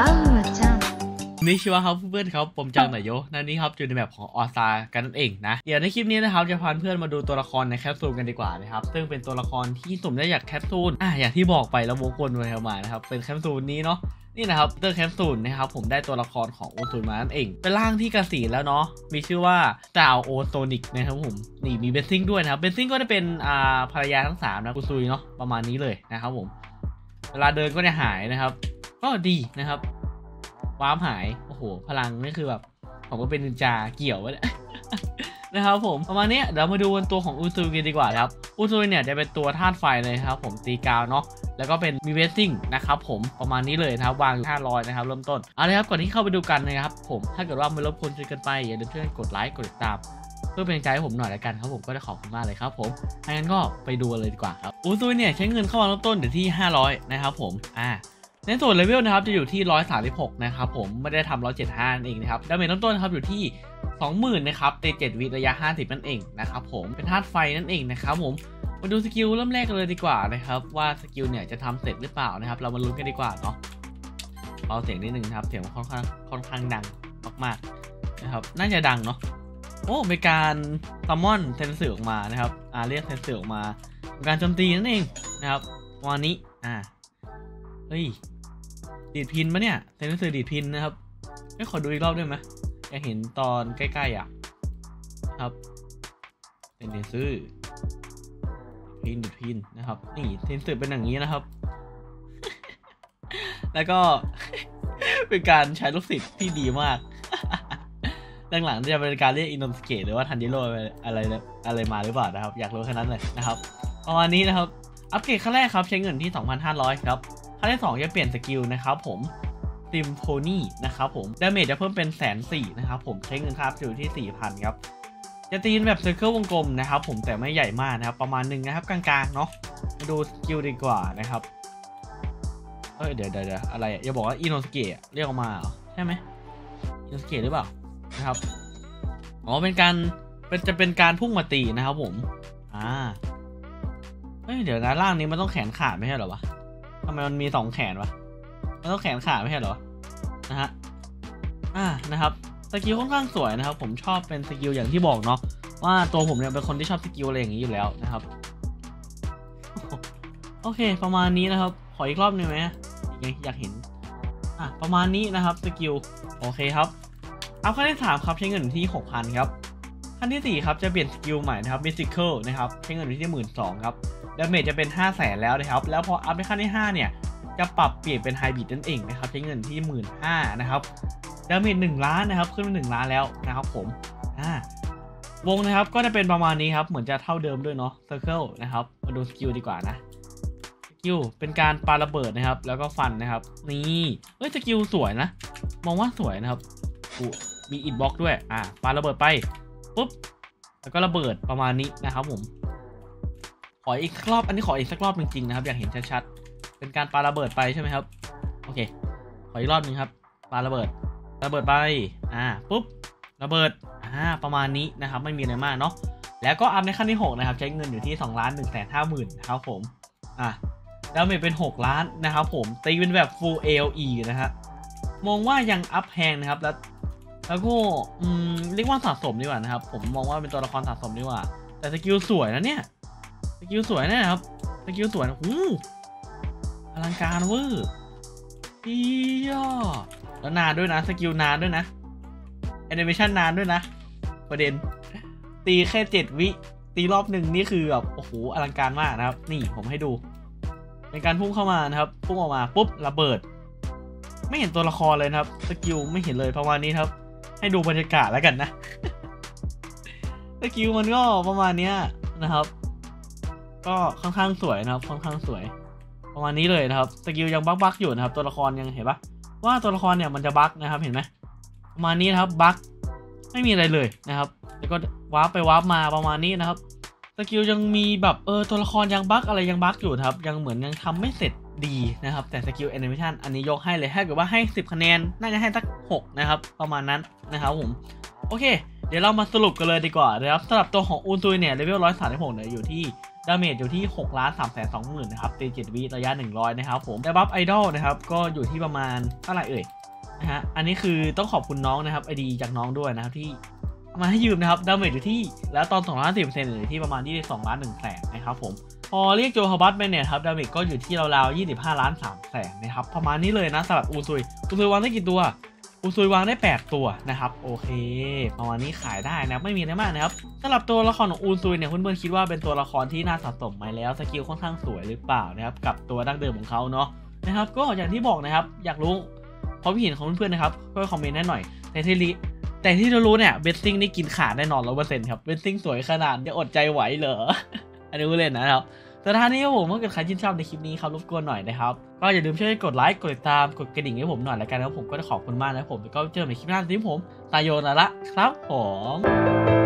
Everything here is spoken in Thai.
バウアちゃん นี่ชิวะครับเพื่อนๆครับผมจังหน่อยโยนั่นนี่ครับอยู่ในแบบของออซากันนั่นเองนะเดี๋ยวในคลิปนี้นะครับจะพาเพื่อนมาดูตัวละครในแคปซูลกันดีกว่านะครับซึ่งเป็นตัวละครที่สุ่มได้จากแคปซูลอ่ะอย่างที่บอกไปแล้วโวกวนไปมานะครับเป็นแคปซูลนี้เนาะนี่นะครับเตอร์แคปซูลนะครับผมได้ตัวละครของโอซูนมานั่นเอง เป็นร่างที่กระสีแล้วเนาะมีชื่อว่าดาวโอโซนิกนะครับผมนี่มีเบสซิ่งด้วยนะครับเบสซิ่งก็จะเป็นอ่าภรรยาทั้งสามนะกุซุยเนาะประมาณนี้เลยนะครับผมเวลาเดินก็จะหายนะครับ ก็ดีนะครับว้ามหาย โอ้โห พลังนี่คือแบบ ผมก็เป็นนินจาเกี่ยวไว้เนี่ยนะครับผมประมาณนี้เดี๋ยวมาดูตัวของอูซูกันดีกว่าครับอูซูเนี่ยจะเป็นตัวธาตุไฟเลยครับ ผมตีกาวเนาะแล้วก็เป็นมีเวสซิ่งนะครับผมประมาณนี้เลยนะครับวางอยู่500 นะครับ เริ่มต้นเอาเลยครับก่อนที่เข้าไปดูกันนะครับ ผมถ้าเกิดว่าไม่รบกวนจนเกินไปอย่าลืมช่วยกดไลค์กดติดตาม เพื่อเป็นกำลังใจให้ผมหน่อยละกันครับผมก็จะขอบคุณมากเลยครับผมงั้นก็ไปดูเลยดีกว่าครับอูซุยเนี่ยใช้เงินเข้ามาเริ่มต้นอยู่ที่ 500 นะครับผมอ่า ในส่วนเลเวลนะครับจะอยู่ที่ 136 นะครับผมไม่ได้ทำ175นั่นเองนะครับ damage ต้นต้นครับอยู่ที่ 20,000 นะครับตี7วิระยะ 50 นั่นเองนะครับผมเป็นธาตุไฟนั่นเองนะครับผมมาดู skill เริ่มแรกกันเลยดีกว่านะครับว่า skill เนี่ยจะทำเสร็จหรือเปล่านะครับ เรามาลุ้นกันดีกว่าเนาะเบาเสียงนิดนึงนะครับเสียงค่อนข้างค่อนข้างดังมากๆนะครับน่าจะดังเนาะโอ้เป็นการซัมมอนเซนสือออกมานะครับอ่าเรียกเซนสือออกมาเป็นการโจมตีนั่นเองนะครับวันนี้อ่าเฮ้ย ดีดพินปะเนี่ยเซนหนังสือดีดพินนะครับไม่ขอดูอีกรอบได้ไหมอยากเห็นตอนใกล้ๆอะ ครับเซนหนังสือพินดีดพินนะครับ นี่เซนหนังสือเป็นอย่างนี้นะครับ แล้วก็เป็นการใช้ลูกศิษย์ที่ดีมากหลังๆจะเป็นการเรียกอิโนสุเกะหรือว่าทันจิโร่อะไรอะไรมาหรือเปล่านะครับ อยากรู้แค่นั้นเลยนะครับ ประมาณนี้นะครับ อัปเกรดขั้นแรกครับ ใช้เงินที่ 2,500 ครับ ขั้นที่2จะเปลี่ยน skill นะครับผม Symphony นะครับผม damage จะเพิ่มเป็นแสนสี่นะครับผมใช้เงินค่าอยู่ที่ 4,000 ครับ จะตีนแบบเซอร์เคิลวงกลมนะครับผมแต่ไม่ใหญ่มากนะครับ ประมาณหนึ่งนะครับกลางๆเนาะมาดู skill ดีกว่านะครับเอ้ยเดี๋ยวเดี๋ยวเดี๋ยวอะไรอย่าบอกว่าอิโนสุเกะเรียกออกมาใช่ไหมอิโนสุเกะหรือเปล่านะครับอ๋อเป็นการเป็นจะเป็นการพุ่งมาตีนะครับผมอ่าเฮ้ยเดี๋ยวนะร่างนี้มันต้องแขนขาดไม่ใช่เหรอวะทำไมมันมีสองแขนวะมันต้องแขนขาดไม่ใช่เหรอ นะฮะ อ่า นะครับ skill ค่อนข้างสวยนะครับ ผมชอบเป็น skill อย่างที่บอกเนาะว่าตัวผมเนี่ยเป็นคนที่ชอบ skill อะไรอย่างนี้อยู่แล้วนะครับ โอเค ประมาณนี้นะครับ ขออีกรอบหนึ่งไหมยังอยากเห็น อะ ประมาณนี้นะครับ skill โอเคครับ เอาขั้นที่สามครับใช้เงินที่6,000ครับ ขั้นที่สี่ครับ จะเปลี่ยน skill ใหม่นะครับ Mystical นะครับใช้เงินอยู่ที่หมื่นสองครับ damage จะเป็น 5 0 0แสนแล้วนะครับ แล้วพอ up ในขั้นที่ 5 เนี่ย จะปรับเปลี่ยนเป็นไฮบริดนั่นเองนะครับ ใช้เงินที่ 1 5 หมื่นนะครับ damage 1ล้านนะครับ ขึ้นมา1ล้านแล้วนะครับผมอ่าวงนะครับก็จะเป็นประมาณนี้ครับ เหมือนจะเท่าเดิมด้วยเนาะ Circle นะครับ มาดู skill ดีกว่านะskill เป็นการปาระเบิดนะครับ แล้วก็ฟันนะครับ นี่เอ้ย skill สวยนะ มองว่าสวยนะครับมี inbox ด้วย อ่าปาระเบิดไป ปุ๊บแล้วก็ระเบิดประมาณนี้นะครับผม ขออีกรอบ อันนี้ขออีกสักรอบจริงๆนะครับ อยากเห็นชัดๆ เป็นการปาระเบิดไปใช่ไหมครับ โอเค ขออีกรอบหนึ่งครับ ปาระเบิด ระเบิดไป อ่า ปุ๊บ ระเบิด อ่า ประมาณนี้นะครับ ไม่มีอะไรมากเนาะ แล้วก็ up ในขั้นที่ 6 นะครับ ใช้เงินอยู่ที่2ล้าน1แสนห้าหมื่นนะครับผม อ่า damage เป็น 6 ล้านนะครับผม ตีเป็นแบบ full AOE นะฮะ มองว่ายัง up แพงนะครับ แล้ว แล้วก็อืมเรียกว่าสะสมดีกว่านะครับ ผมมองว่าเป็นตัวละครสะสมดีกว่า แต่ skill สวยนะเนี่ย skill สวยแน่ครับ skill สวยนะหูอลังการเวอร์อีย่อแล้วนานด้วยนะ skill นานด้วยนะแอนิเมชันนานด้วยนะ ประเด็น ตีแค่เจ็ดวิ ตีรอบหนึ่งนี่คือแบบโอ้โหอลังการมากนะครับ นี่ผมให้ดูเป็นการพุ่งเข้ามานะครับ พุ่งออกมาปุ๊บระเบิด ไม่เห็นตัวละครเลยนะครับ skill ไม่เห็นเลยประมาณนี้ครับ ให้ดูบรรยากาศแล้วกันนะ skill มันก็ประมาณเนี้ยนะครับ ก็ค่อนข้างสวยนะครับ ค่อนข้างสวย ประมาณนี้เลยนะครับ skill ยัง bug bug อยู่นะครับ ตัวละครยังเห็นปะว่าตัวละครเนี่ยมันจะ bug นะครับเห็นไหมประมาณนี้นะครับ bug ไม่มีอะไรเลยนะครับ แล้วก็ warp ไป warp มาประมาณนี้นะครับ skill ยังมีแบบเออตัวละครยัง bug อะไรยัง bug อยู่นะครับ ยังเหมือนยังทำไม่เสร็จ ดีนะครับ แต่ skill animation อันนี้ยกให้เลยถ้าเกิดว่าให้ 10 คะแนน น่าจะให้สัก 6 นะครับ ประมาณนั้นนะครับผม โอเค เดี๋ยวเรามาสรุปกันเลยดีกว่านะครับสำหรับตัวของอูซุยเนี่ย level 136เนี่ยอยู่ที่ damage อยู่ที่6ล้าน3แสน2หมื่นนะครับตี7วิระยะ 100 นะครับผมแต่ buff idol นะครับ ก็อยู่ที่ประมาณเท่าไหร่เอ่ยนะฮะอันนี้คือต้องขอบคุณน้องนะครับไอดีจากน้องด้วยนะครับที่มาให้ยืมนะครับดาเมจอยู่ที่แล้วตอน2ล้าน10เซนอยู่ที่ประมาณ22ล้าน1แสนนะครับผม พอเรียกโจฮาบัตไปเนี่ยครับดาเมจก็อยู่ที่ราวๆ25 ล้าน3แสนนะครับประมาณนี้เลยนะสำหรับอูซุยอูซุยวางได้กี่ตัวอูซุยวางได้ 8 ตัวนะครับโอเคประมาณนี้ขายได้นะไม่มีอะไรมากนะครับสำหรับตัวละครของอูซุยเนี่ยเพื่อนๆคิดว่าเป็นตัวละครที่น่าสะสมไหมแล้วสกิลค่อนข้างสวยหรือเปล่านะครับกับตัวดั้งเดิมของเขาเนาะนะครับก็อย่างที่บอกนะครับอยากรู้เพราะพี่เห็นของเพื่อนๆนะครับก็คอมเมนต์ให้หน่อยแต่ที่รีแต่ที่เรารู้เนี่ยเบสซิ่งนี่กินขาดแน่นอนร้อยเปอร์เซ็นต์ครับเบสซิ่งสวยขนาดจะอดใจไหวเหรอ อันนี้พูเล่นนะครับแต่ท่านี้ครับผมถ้าเกิดใครชื่นชอบในคลิปนี้ครับรบกวนหน่อยนะครับก็อย่าลืมช่วยกดไลค์กดติดตามกดกระดิ่งให้ผมหน่อยละกันนะครับผมก็จะขอบคุณมากนะครับผมแล้วก็เจอกันในคลิปหน้าที่ผมตายโยนละครับผม